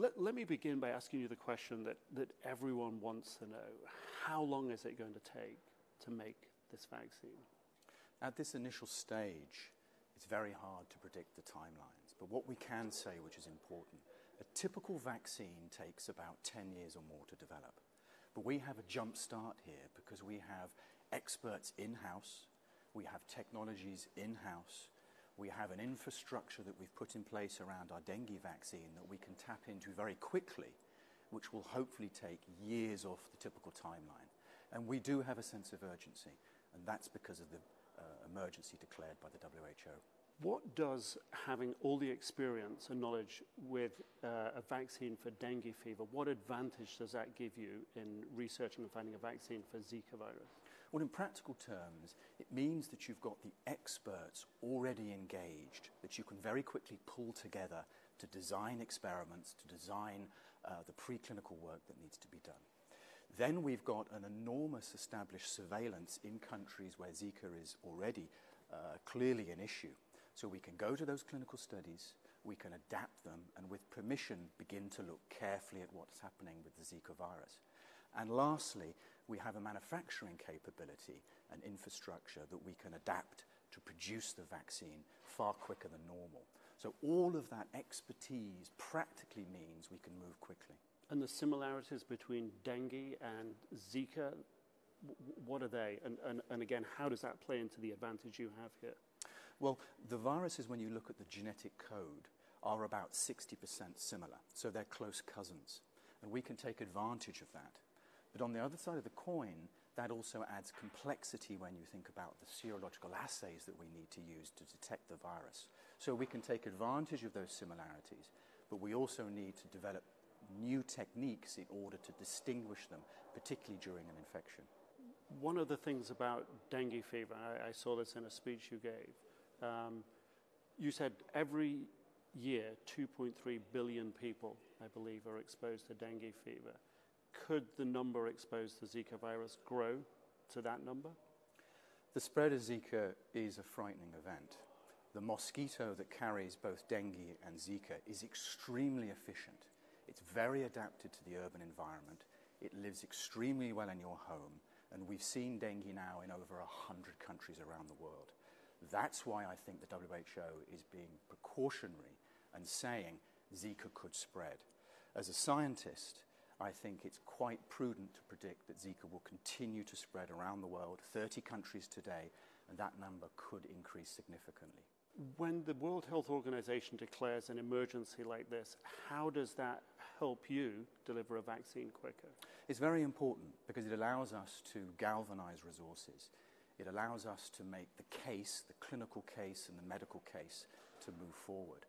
Let, let me begin by asking you the question that, that everyone wants to know. How long is it going to take to make this vaccine? At this initial stage, it's very hard to predict the timelines. But what we can say, which is important, a typical vaccine takes about 10 years or more to develop. But we have a jump start here because we have experts in house, we have technologies in house, we have an infrastructure that we've put in place around our dengue vaccine that we can tap into very quickly, which will hopefully take years off the typical timeline. And we do have a sense of urgency, and that's because of the uh, emergency declared by the WHO. What does having all the experience and knowledge with uh, a vaccine for dengue fever, what advantage does that give you in researching and finding a vaccine for Zika virus? Well, in practical terms, it means that you've got the experts already engaged that you can very quickly pull together to design experiments, to design uh, the preclinical work that needs to be done. Then we've got an enormous established surveillance in countries where Zika is already uh, clearly an issue. So we can go to those clinical studies, we can adapt them, and with permission begin to look carefully at what's happening with the Zika virus. And lastly, we have a manufacturing capability and infrastructure that we can adapt to produce the vaccine far quicker than normal. So all of that expertise practically means we can move quickly. And the similarities between dengue and Zika, what are they? And, and, and again, how does that play into the advantage you have here? Well, the viruses, when you look at the genetic code, are about 60% similar. So they're close cousins. And we can take advantage of that. But on the other side of the coin, that also adds complexity when you think about the serological assays that we need to use to detect the virus. So we can take advantage of those similarities, but we also need to develop new techniques in order to distinguish them, particularly during an infection. One of the things about dengue fever, I, I saw this in a speech you gave, um, you said every year 2.3 billion people, I believe, are exposed to dengue fever. Could the number exposed to Zika virus grow to that number? The spread of Zika is a frightening event. The mosquito that carries both dengue and Zika is extremely efficient. It's very adapted to the urban environment. It lives extremely well in your home. And we've seen dengue now in over 100 countries around the world. That's why I think the WHO is being precautionary and saying Zika could spread. As a scientist, I think it's quite prudent to predict that Zika will continue to spread around the world, 30 countries today, and that number could increase significantly. When the World Health Organization declares an emergency like this, how does that help you deliver a vaccine quicker? It's very important because it allows us to galvanize resources. It allows us to make the case, the clinical case and the medical case, to move forward.